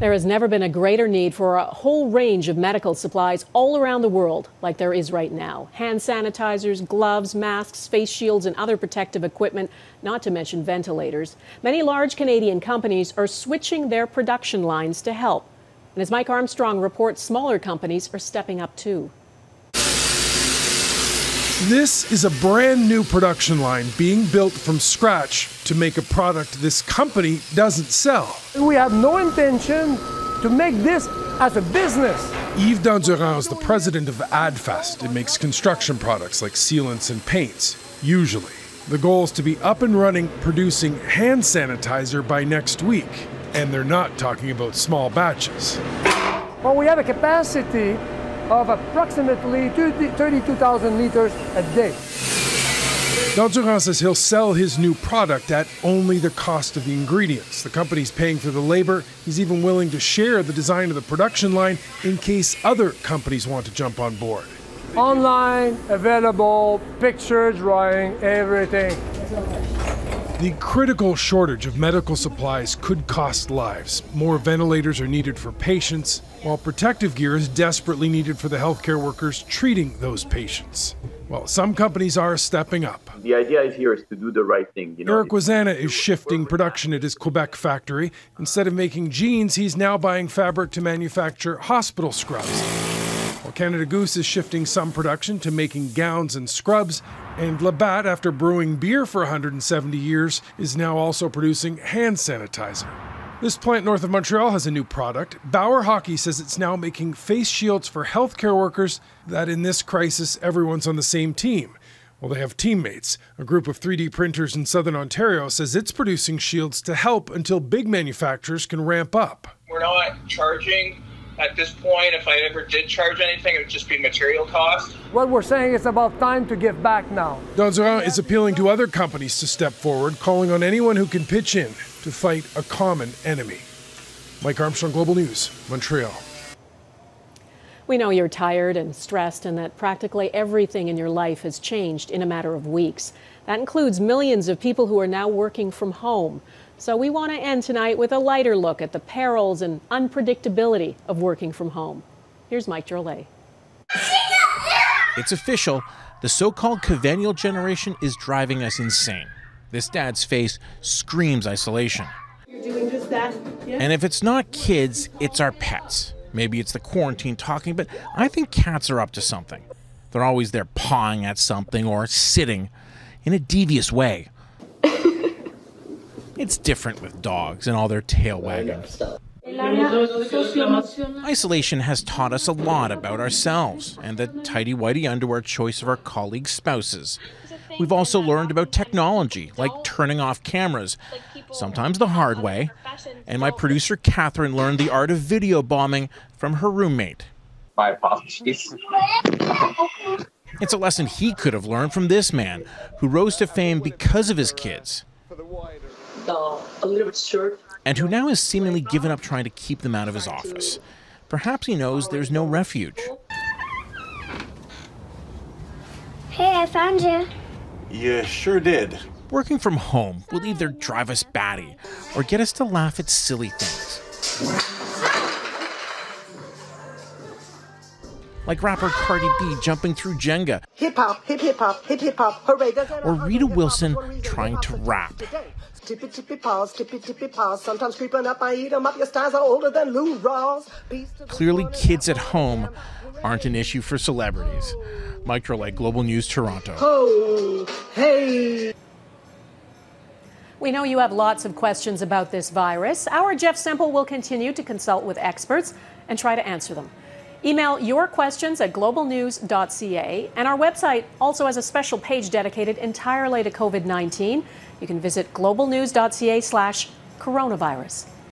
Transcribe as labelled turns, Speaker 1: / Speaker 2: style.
Speaker 1: There has never been a greater need for a whole range of medical supplies all around the world, like there is right now. Hand sanitizers, gloves, masks, face shields, and other protective equipment, not to mention ventilators. Many large Canadian companies are switching their production lines to help. And as Mike Armstrong reports, smaller companies are stepping up too.
Speaker 2: This is a brand new production line being built from scratch to make a product this company doesn't sell.
Speaker 3: We have no intention to make this as a business.
Speaker 2: Yves Dandurand is the president of AdFast. It makes construction products like sealants and paints, usually. The goal is to be up and running producing hand sanitizer by next week. And they're not talking about small batches.
Speaker 3: Well, we have a capacity of approximately 32,000 liters a day.
Speaker 2: Dandurand says he'll sell his new product at only the cost of the ingredients. The company's paying for the labor. He's even willing to share the design of the production line in case other companies want to jump on board.
Speaker 3: Online, available, picture, drawing, everything.
Speaker 2: The critical shortage of medical supplies could cost lives. More ventilators are needed for patients, while protective gear is desperately needed for the healthcare workers treating those patients. Well, some companies are stepping up.
Speaker 4: The idea is here is to do the right thing. You know?
Speaker 2: Eric Wazana is shifting production at his Quebec factory. Instead of making jeans, he's now buying fabric to manufacture hospital scrubs. While Canada Goose is shifting some production to making gowns and scrubs, and Labatt, after brewing beer for 170 years, is now also producing hand sanitizer. This plant north of Montreal has a new product. Bauer Hockey says it's now making face shields for healthcare workers that in this crisis everyone's on the same team. Well, they have teammates. A group of 3D printers in southern Ontario says it's producing shields to help until big manufacturers can ramp up.
Speaker 5: We're not charging at this point, if I ever did charge anything, it would just be material cost.
Speaker 3: What we're saying is about time to give back now.
Speaker 2: Dandurand is appealing to other companies to step forward, calling on anyone who can pitch in to fight a common enemy. Mike Armstrong, Global News, Montreal.
Speaker 1: We know you're tired and stressed, and that practically everything in your life has changed in a matter of weeks. That includes millions of people who are now working from home. So we want to end tonight with a lighter look at the perils and unpredictability of working from home. Here's Mike Drolet.
Speaker 6: It's official. The so called Covenial generation is driving us insane. This dad's face screams isolation. And if it's not kids, it's our pets. Maybe it's the quarantine talking, but I think cats are up to something. They're always there pawing at something or sitting in a devious way. It's different with dogs and all their tail wagging. Isolation has taught us a lot about ourselves and the tidy whitey underwear choice of our colleagues' spouses. We've also learned about technology, like turning off cameras, sometimes the hard way. And my producer, Catherine, learned the art of video bombing from her roommate.
Speaker 4: My apologies.
Speaker 6: It's a lesson he could have learned from this man, who rose to fame because of his kids
Speaker 7: a little bit short.
Speaker 6: And who now has seemingly given up trying to keep them out of his office. Perhaps he knows there's no refuge.
Speaker 8: Hey, I found you.
Speaker 9: You sure did.
Speaker 6: Working from home will either drive us batty or get us to laugh at silly things. Like rapper Cardi B jumping through Jenga.
Speaker 10: Hip hop, hip hip hop, hip hip hop, hooray.
Speaker 6: Or Rita Wilson trying to rap.
Speaker 10: Tippy tippy paws, tippy tippy paws. Sometimes creeping up, I eat them up. Your styles are older than Lou Rawls.
Speaker 6: Clearly, kids at home aren't an issue for celebrities. Mike Drolet, Global News, Toronto.
Speaker 10: Oh, hey.
Speaker 1: We know you have lots of questions about this virus. Our Jeff Semple will continue to consult with experts and try to answer them. Email your questions at globalnews.ca, and our website also has a special page dedicated entirely to COVID 19. You can visit globalnews.ca slash coronavirus.